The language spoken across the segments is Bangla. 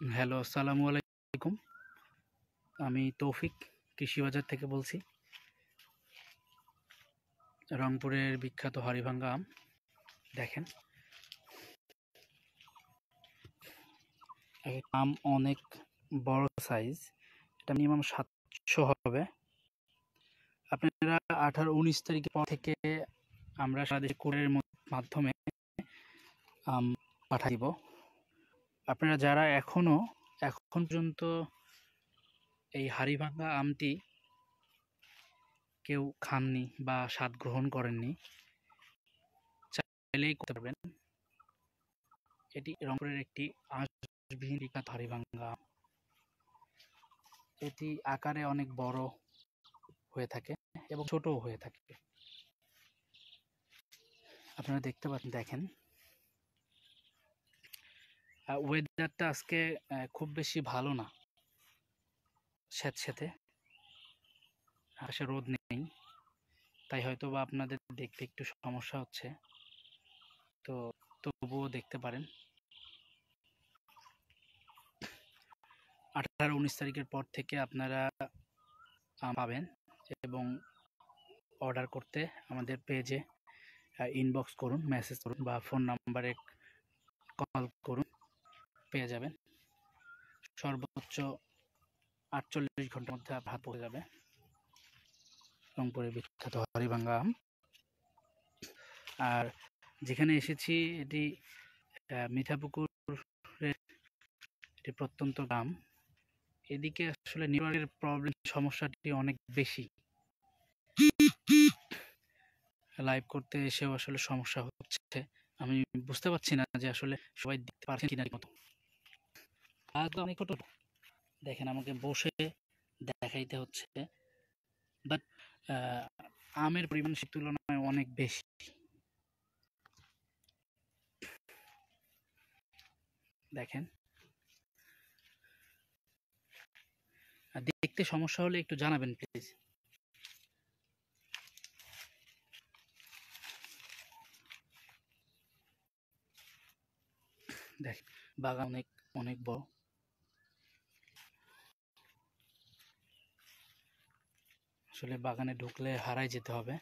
হ্যালো, আসসালামু আলাইকুম। আমি তৌফিক কৃষি বাজার থেকে বলছি। রংপুরের বিখ্যাত হরিভাঙ্গা আম, দেখেন। আম অনেক বড় সাইজ এটা মিনিমাম সাতশো হবে। আপনারা আঠারো উনিশ তারিখের পর থেকে আমরা সারা কোরের মাধ্যমে আম পাঠাই দিব। আপনারা যারা এখনও এখন পর্যন্ত এই হাড়িভাঙ্গা আমটি কেউ খাননি বা স্বাদ গ্রহণ করেননি, চাইলেই করতে পারবেন। এটি রংপুরের একটি আঁশবিহীন বিখ্যাত হাড়িভাঙ্গা এটি আকারে অনেক বড় হয়ে থাকে এবং ছোটও হয়ে থাকে। আপনারা দেখতে পাচ্ছেন, দেখেন। ওয়েদারটা আজকে খুব বেশি ভালো না। স্যাঁতস্যাঁতে। আকাশে রোদ নেই। তাই হয়তো বা আপনাদের দেখতে একটু সমস্যা হচ্ছে। তো তবুও দেখতে পারেন। আঠারো, উনিশ তারিখের পর থেকে আপনারা পাবেন এবং অর্ডার করতে আমাদের পেজে ইনবক্স করুন মেসেজ করুন বা ফোন নাম্বারে কল করুন। পেয়ে যাবেন। সর্বোচ্চ আটচল্লিশ ঘণ্টার মধ্যে হাত পড়ে যাবে। রংপুরের বিখ্যাত হরিভাঙ্গা আম। আর যেখানে এসেছি, এটি মিঠাপুকুরের এটি প্রত্যন্ত গ্রাম। এদিকে আসলে নেটওয়ার্কের প্রবলেম সমস্যাটি অনেক বেশি। লাইভ করতে এসেও আসলে সমস্যা হচ্ছে। আমি বুঝতে পারছি না যে আসলে সবাই দেখতে পারছেন কিনা মতো। অনেক ছোট দেখেন আমাকে বসে দেখাইতে হচ্ছে বাট আমের পরিমাণ সে তুলনায় অনেক বেশি। দেখেন। দেখতে সমস্যা হলে একটু জানাবেন প্লিজ দেখ বাগান অনেক অনেক বড়। আসলে বাগানে ঢুকলে হারাই যেতে হবে।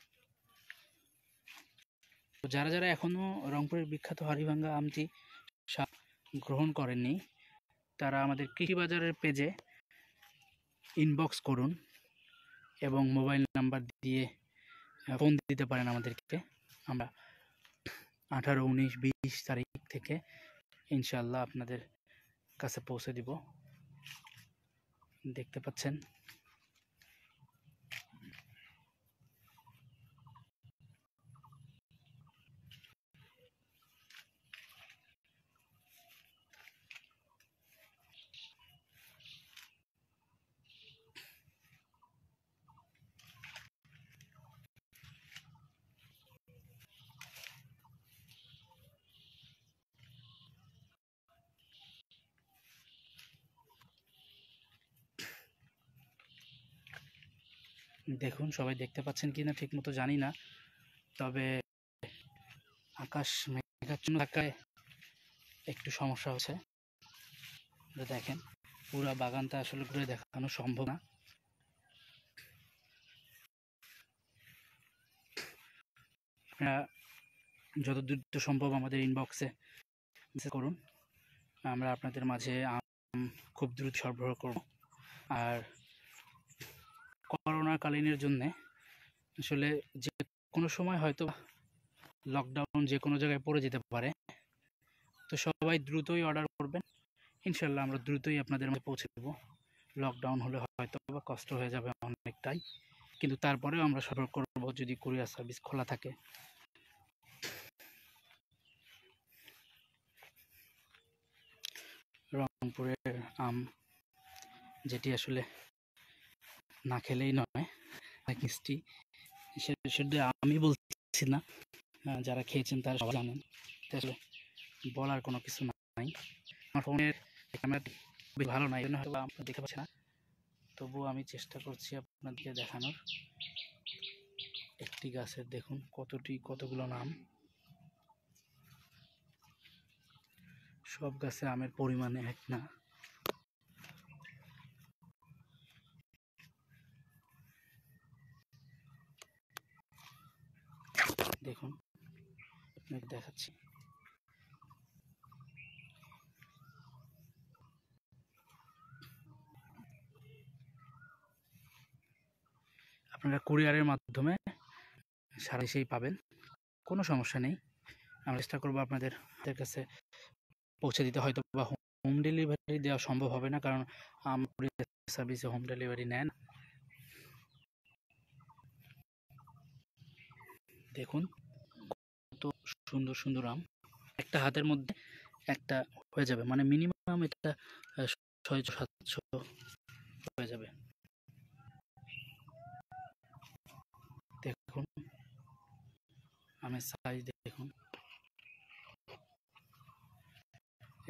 তো যারা যারা এখনও রংপুরের বিখ্যাত হাড়িভাঙ্গা আমটি গ্রহণ করেননি, তারা আমাদের কৃষি বাজারের পেজে ইনবক্স করুন এবং মোবাইল নাম্বার দিয়ে ফোন দিতে পারেন আমাদেরকে। আমরা আঠারো, উনিশ, বিশ তারিখ থেকে ইনশাল্লাহ আপনাদের কাছে পৌঁছে দিব। দেখতে পাচ্ছেন? দেখুন, সবাই দেখতে পাচ্ছেন কি না ঠিক মতো জানি না। তবে আকাশ মেঘাচ্ছন্ন থাকায় একটু সমস্যা হচ্ছে। দেখেন, পুরো বাগানটা আসলে ঘুরে দেখানো সম্ভব না। যত দ্রুত সম্ভব আমাদের ইনবক্সে করুন। আমরা আপনাদের মাঝে আম খুব দ্রুত সরবরাহ করব। আর করোনাকালীনের জন্যে আসলে যে কোনো সময় হয়তো লকডাউন যে কোনো জায়গায় পড়ে যেতে পারে। তো সবাই দ্রুতই অর্ডার করবেন। ইনশাল্লাহ আমরা দ্রুতই আপনাদের মধ্যে পৌঁছে দেবো। লকডাউন হলে হয়তো বা কষ্ট হয়ে যাবে অনেকটাই। কিন্তু তারপরেও আমরা সরবরাহ করব যদি কুরিয়ার সার্ভিস খোলা থাকে। রংপুরের আম যেটি আসলে না খেলেই নয়। মিষ্টি। সেটা আমি বলছি না। যারা খেয়েছেন তারা সবাই জানেন। বলার কোনো কিছু নাই। আমার ফোনের ক্যামেরাটি খুবই ভালো না, এই জন্য হয়তো আপনারা দেখতে পাচ্ছেন না। তবুও আমি চেষ্টা করছি আপনাদেরকে দেখানোর। একটি গাছের দেখুন কতটি, কতগুলো নাম। সব গাছে আমের পরিমাণে এক না। দেখুন, আপনাকে দেখাচ্ছি। আপনারা কুরিয়ারের মাধ্যমে সারা দেশেই পাবেন, কোনো সমস্যা নেই। আমরা চেষ্টা করব আপনাদের কাছে পৌঁছে দিতে, হয়তো বা হোম ডেলিভারি দেওয়া সম্ভব হবে না, কারণ আমরা সার্ভিসে হোম ডেলিভারি নেন। দেখুন, কত সুন্দর সুন্দর আম। একটা হাতের মধ্যে একটা হয়ে যাবে মানে মিনিমাম এটা ছয়শো সাতশো হয়ে যাবে। দেখুন, আমের সাইজ দেখুন।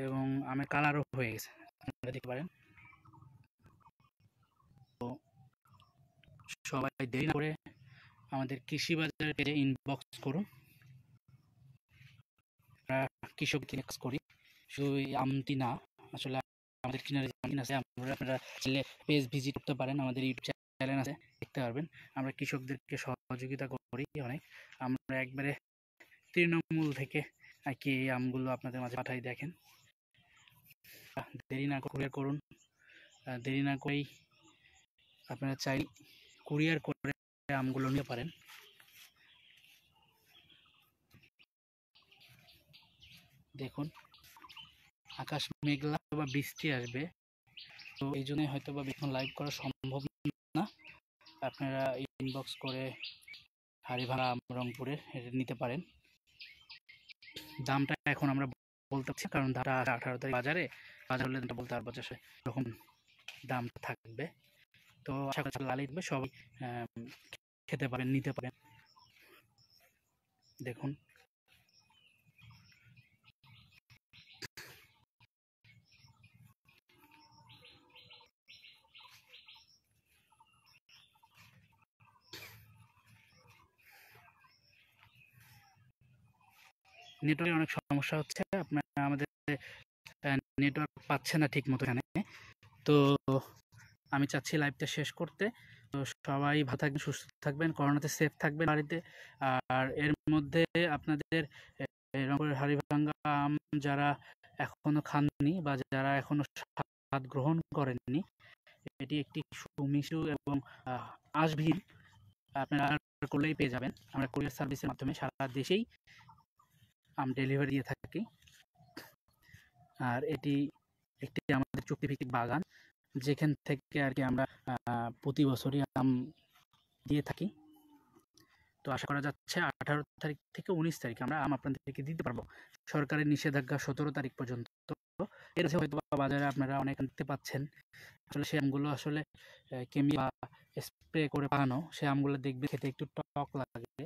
এবং আমের কালারও হয়ে গেছে, আপনারা দেখতে পারেন। সবাই দেরি না করে আমাদের কৃষি বাজার পেজে ইনবক্স করুন আমরা কৃষক কাজ করি। শুধু আমটি না, আসলে আমাদের কিনারে যে আছে, আমরা আপনারা চাইলে পেজ ভিজিট করতে পারেন। আমাদের ইউটিউব চ্যানেল আছে, দেখতে পারবেন। আমরা কৃষকদেরকে সহযোগিতা করি অনেক। আমরা একবারে তৃণমূল থেকে আর কি এই আমগুলো আপনাদের মাঝে পাঠাই দেখেন। দেরি না কুরিয়ার করুন। দেরি না করেই আপনারা চাই কুরিয়ার করে আমগুলো নিতে পারেন। দেখুন, আকাশ মেঘলা বা বৃষ্টি আসবে। তো এই জন্যই হয়তো বা বেশিক্ষণ লাইভ করা সম্ভব না। আপনারা ইনবক্স করে হাড়িভাড়া রংপুরের এটা নিতে পারেন। দামটা এখন আমরা বলতে পারছি কারণ দামটা আঠারো তারিখ বাজারে। বাজার হলে বলতে পারব যে এরকম দাম থাকবে। তো আশা করছি লালি থাকবে। সবাই খেতে পারেন, নিতে পারেন। দেখুন। নেটওয়ার্কের অনেক সমস্যা হচ্ছে। আপনার আমাদের নেটওয়ার্ক পাচ্ছে না ঠিক মতো এখানে। তো আমি চাচ্ছি লাইভটা শেষ করতে। তো সবাই ভালো থাকবেন সুস্থ থাকবেন করোনাতে সেফ থাকবেন বাড়িতে। আর এর মধ্যে আপনাদের রংপুরের হাড়িভাঙ্গা আম যারা এখনও খাননি বা যারা এখনও স্বাদ গ্রহণ করেননি এটি একটি সুমিষ্টি এবং আহ, আপনারা করলেই পেয়ে যাবেন। আমরা কুরিয়ার সার্ভিসের মাধ্যমে সারা দেশেই আম ডেলিভারি দিয়ে থাকি। আর এটি একটি আমাদের চুক্তিভিত্তিক বাগান। যেখান থেকে আর কি আমরা প্রতি বছরই আম দিয়ে থাকি। তো আশা করা যাচ্ছে আঠারো তারিখ থেকে উনিশ তারিখ আমরা আম আপনাদেরকে দিতে পারব। সরকারের নিষেধাজ্ঞা সতেরো তারিখ পর্যন্ত। এর হয়তো বাজারে আপনারা অনেক দেখতে পাচ্ছেন। আসলে সেই আমগুলো আসলে কেমি বা স্প্রে করে পাকানো সেই আমগুলো দেখবে খেতে একটু টক লাগে।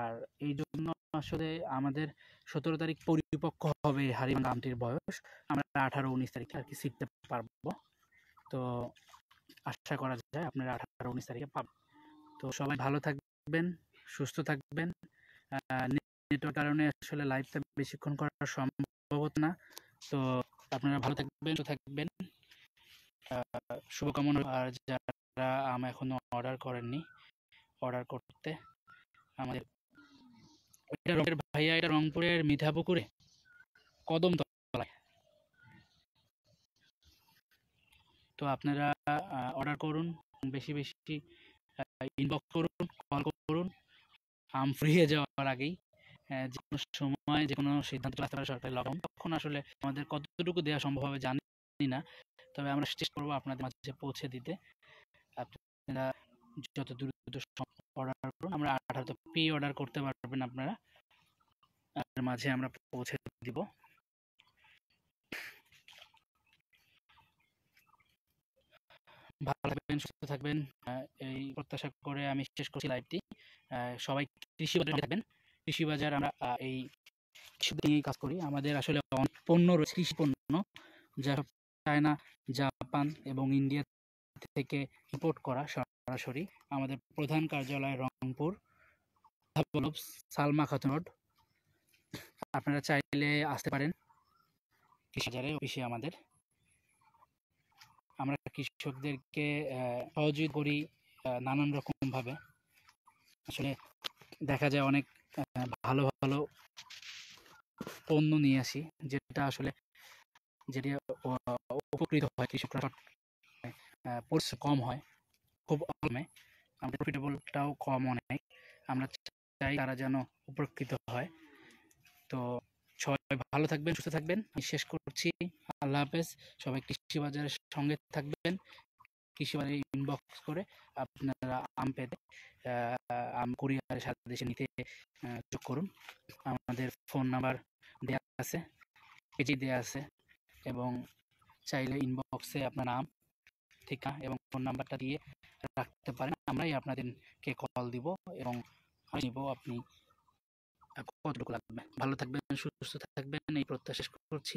আর এই জন্য আসলে আমাদের সতেরো তারিখ পরিপক্ক হবে হারিভাঙ্গা আমটির বয়স। আমরা আঠারো উনিশ তারিখে আর কি শিখতে পারব। তো আশা করা যায় আপনারা আঠারো উনিশ তারিখে পাবেন। তো সবাই ভালো থাকবেন, সুস্থ থাকবেন। নেটওয়ার্ক কারণে আসলে লাইভটা বেশিক্ষণ করা সম্ভব হতো না। তো আপনারা ভালো থাকবেন থাকবেন। শুভকামনা আর যারা আম এখনও অর্ডার করেননি, অর্ডার করতে আমাদের। এটা রংপুরের ভাইয়া, এটা রংপুরের মিঠাপুকুরে কদম তো আপনারা অর্ডার করুন, বেশি বেশি ইনবক্স করুন কল করুন। আম ফুরিয়ে যাওয়ার আগেই যে কোনো সময়, যে কোনো সিদ্ধান্ত আসতে পারে সরকারি লকডাউন তখন আসলে আমাদের কতটুকু দেওয়া সম্ভব হবে জানি না, তবে আমরা চেষ্টা করব আপনাদের মাঝে পৌঁছে দিতে। আপনারা যত দ্রুত অর্ডার করুন। আমরা আঠারো পি অর্ডার করতে পারবেন আপনারা। আপনার মাঝে আমরা পৌঁছে দিব। ভালো থাকবেন, সুস্থ থাকবেন। এই প্রত্যাশা করে আমি শেষ করছি লাইভটি সবাই কৃষি বাজারে থাকবেন। কৃষি বাজার আমরা এই নিয়েই কাজ করি। আমাদের আসলে পণ্য রয়েছে, কৃষি পণ্য, যা চায়না, জাপান এবং ইন্ডিয়া থেকে ইম্পোর্ট করা সরাসরি আমাদের প্রধান কার্যালয় রংপুর। সালমা খাতুন রোড। আপনারা চাইলে আসতে পারেন। কৃষি বাজারে অফিসে আমাদের। আমরা কৃষকদেরকে আহ, সহযোগিতা করি নানান রকম ভাবে আসলে দেখা যায় অনেক ভালো ভালো পণ্য নিয়ে আসি যেটা আসলে যেটা উপকৃত হয় কৃষকরা। পরিশ্রম কম হয়। খুব কমে আমাদের প্রফিটেবলটাও কম অনেক। আমরা চাই তারা যেন উপকৃত হয়। তো সবাই ভালো থাকবেন, সুস্থ থাকবেন। আমি শেষ করছি। আল্লাহ হাফেজ। সবাই কৃষি বাজারের সঙ্গে থাকবেন। কৃষি বাজারে ইনবক্স করে আপনারা আম পেতে আম কুরিয়ারের সাথে দেশে নিতে যোগ করুন। আমাদের ফোন নাম্বার দেওয়া আছে, পেজে দেওয়া আছে। এবং চাইলে ইনবক্সে আপনার নাম ঠিকানা এবং ফোন নাম্বারটা দিয়ে রাখতে পারেন। আমরাই আপনাদেরকে কল দিব এবং নিব আপনি কতটুকু লাগবে। ভালো থাকবেন, সুস্থ থাকবেন, এই প্রত্যাশা শেষ করছি।